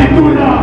escritura.